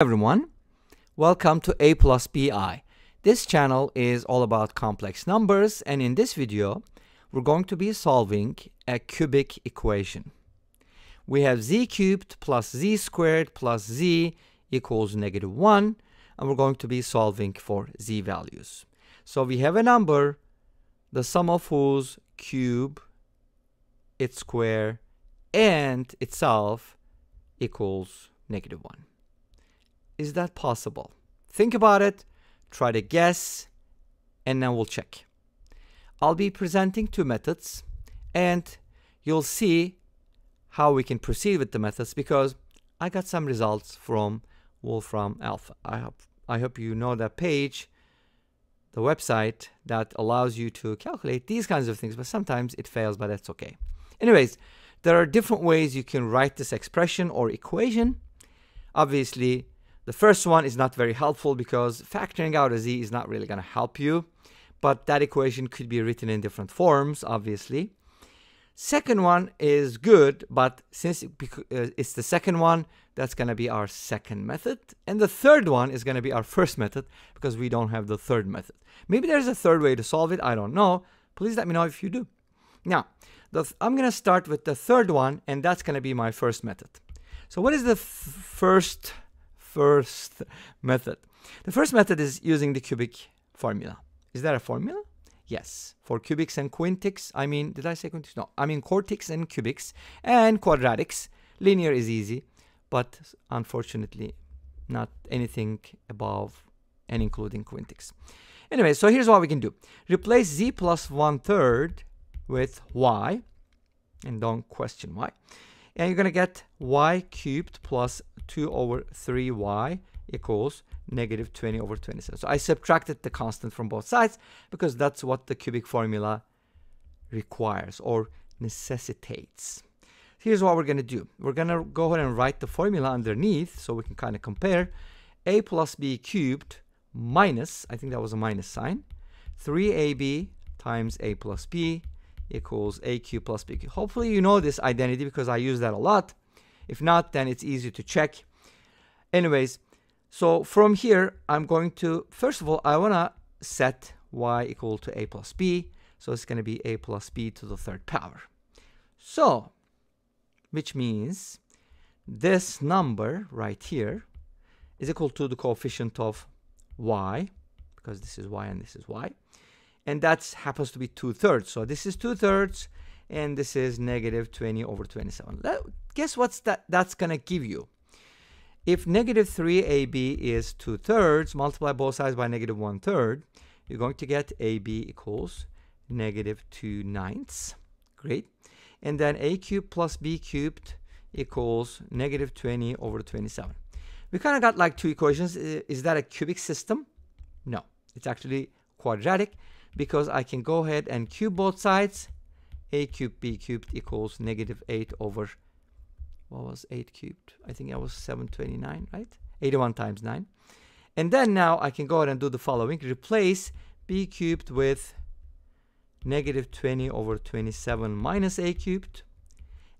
everyone. Welcome to A plus BI. This channel is all about complex numbers and in this video we're going to be solving a cubic equation. We have z cubed plus z squared plus z equals negative 1 and we're going to be solving for z values. So we have a number the sum of whose cube, its square, and itself equals negative 1. Is that possible? Think about it, try to guess, and then we'll check. I'll be presenting two methods, and you'll see how we can proceed with the methods because I got some results from Wolfram Alpha. I hope, I hope you know that page, the website that allows you to calculate these kinds of things, but sometimes it fails, but that's okay. Anyways, there are different ways you can write this expression or equation. Obviously, the first one is not very helpful because factoring out a z is not really going to help you, but that equation could be written in different forms, obviously. Second one is good, but since uh, it's the second one, that's going to be our second method. And the third one is going to be our first method because we don't have the third method. Maybe there's a third way to solve it. I don't know. Please let me know if you do. Now, I'm going to start with the third one, and that's going to be my first method. So what is the first first method. The first method is using the cubic formula. Is that a formula? Yes. For cubics and quintics, I mean, did I say quintics? No, I mean quartics and cubics and quadratics. Linear is easy, but unfortunately, not anything above and including quintics. Anyway, so here's what we can do. Replace z plus one third with y, and don't question why and you're going to get y cubed plus 2 over 3y equals negative 20 over 27. So I subtracted the constant from both sides because that's what the cubic formula requires or necessitates. Here's what we're going to do. We're going to go ahead and write the formula underneath so we can kind of compare a plus b cubed minus, I think that was a minus sign, 3ab times a plus b equals a cube plus b cube. Hopefully you know this identity because I use that a lot. If not, then it's easy to check. Anyways, so from here, I'm going to, first of all, I want to set y equal to a plus b. So it's going to be a plus b to the third power. So, which means this number right here is equal to the coefficient of y, because this is y and this is y and that happens to be two-thirds. So this is two-thirds, and this is negative 20 over 27. That, guess what's that? That's going to give you? If negative 3ab is two-thirds, multiply both sides by negative one-third, you're going to get ab equals negative 2 ninths. Great. And then a cubed plus b cubed equals negative 20 over 27. We kind of got like two equations. Is that a cubic system? No, it's actually quadratic because I can go ahead and cube both sides. a cubed b cubed equals negative 8 over, what was 8 cubed? I think that was 729, right? 81 times 9. And then now I can go ahead and do the following. Replace b cubed with negative 20 over 27 minus a cubed.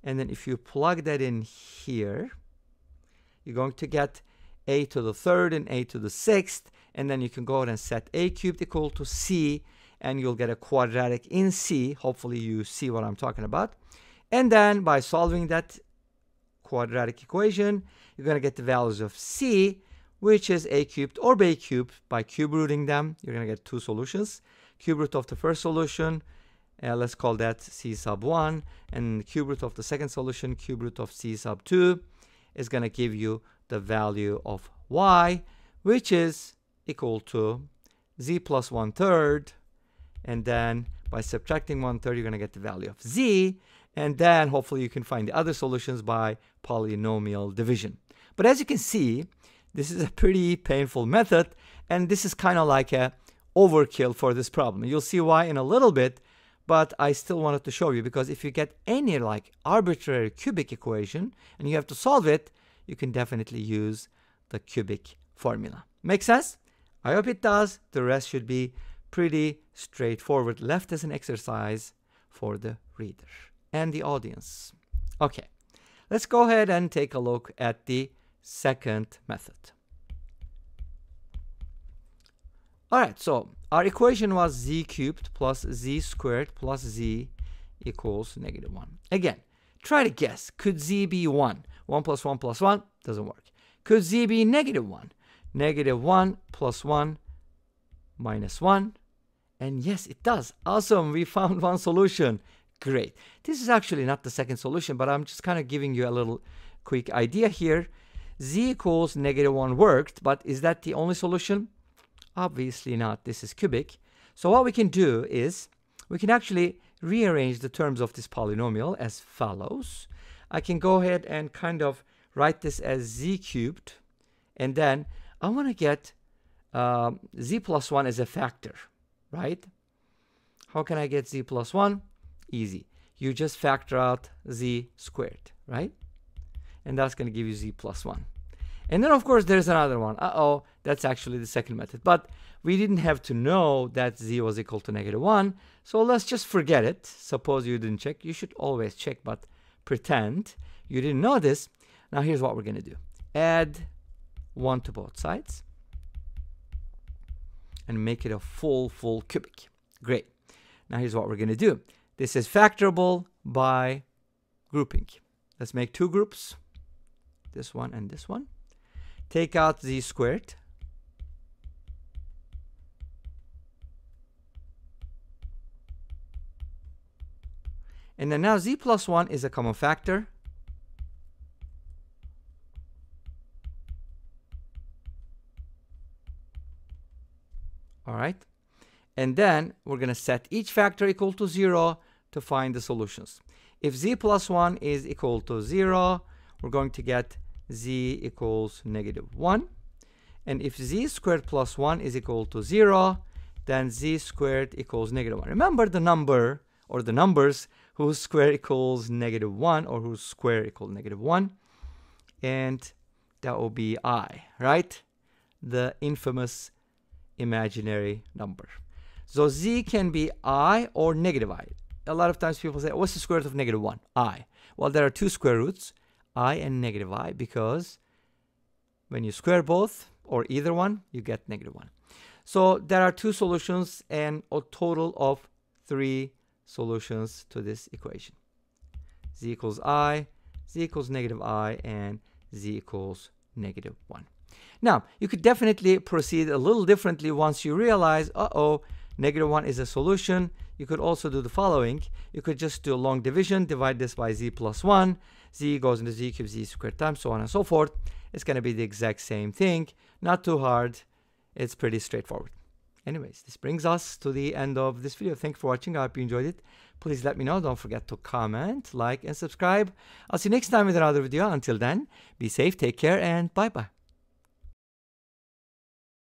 And then if you plug that in here, you're going to get a to the third and a to the sixth. And then you can go ahead and set a cubed equal to c and you'll get a quadratic in C. Hopefully you see what I'm talking about. And then by solving that quadratic equation, you're going to get the values of C, which is a cubed or b cubed. By cube rooting them, you're going to get two solutions. Cube root of the first solution, uh, let's call that C sub 1, and cube root of the second solution, cube root of C sub 2, is going to give you the value of y, which is equal to z plus 1 third and then by subtracting one third, you're going to get the value of z, and then hopefully you can find the other solutions by polynomial division. But as you can see, this is a pretty painful method, and this is kind of like a overkill for this problem. You'll see why in a little bit, but I still wanted to show you because if you get any like arbitrary cubic equation and you have to solve it, you can definitely use the cubic formula. Make sense? I hope it does. The rest should be pretty straightforward, left as an exercise for the reader and the audience. Okay, let's go ahead and take a look at the second method. All right, so our equation was z cubed plus z squared plus z equals negative 1. Again, try to guess. Could z be 1? 1 plus 1 plus 1 doesn't work. Could z be negative 1? Negative 1 plus 1 minus 1. And yes, it does. Awesome, we found one solution. Great. This is actually not the second solution, but I'm just kind of giving you a little quick idea here. z equals negative 1 worked, but is that the only solution? Obviously not. This is cubic. So what we can do is we can actually rearrange the terms of this polynomial as follows. I can go ahead and kind of write this as z cubed, and then I want to get um, z plus 1 as a factor, right? How can I get z plus 1? Easy. You just factor out z squared, right? And that's going to give you z plus 1. And then, of course, there's another one. Uh-oh, that's actually the second method. But we didn't have to know that z was equal to negative 1. So let's just forget it. Suppose you didn't check. You should always check, but pretend you didn't know this. Now here's what we're going to do. Add 1 to both sides. And make it a full, full cubic. Great. Now here's what we're going to do. This is factorable by grouping. Let's make two groups. This one and this one. Take out z squared. And then now z plus 1 is a common factor. All right. And then we're going to set each factor equal to 0 to find the solutions. If z plus 1 is equal to 0, we're going to get z equals negative 1. And if z squared plus 1 is equal to 0, then z squared equals negative 1. Remember the number or the numbers whose square equals negative 1 or whose square equals negative 1. And that will be i, right? The infamous imaginary number. So z can be i or negative i. A lot of times people say, what's the square root of negative 1? i. Well, there are two square roots i and negative i because when you square both or either one, you get negative 1. So there are two solutions and a total of three solutions to this equation. z equals i, z equals negative i, and z equals negative 1. Now, you could definitely proceed a little differently once you realize, uh-oh, negative 1 is a solution. You could also do the following. You could just do a long division, divide this by z plus 1, z goes into z cubed z squared times, so on and so forth. It's going to be the exact same thing. Not too hard. It's pretty straightforward. Anyways, this brings us to the end of this video. Thank you for watching. I hope you enjoyed it. Please let me know. Don't forget to comment, like, and subscribe. I'll see you next time with another video. Until then, be safe, take care, and bye-bye.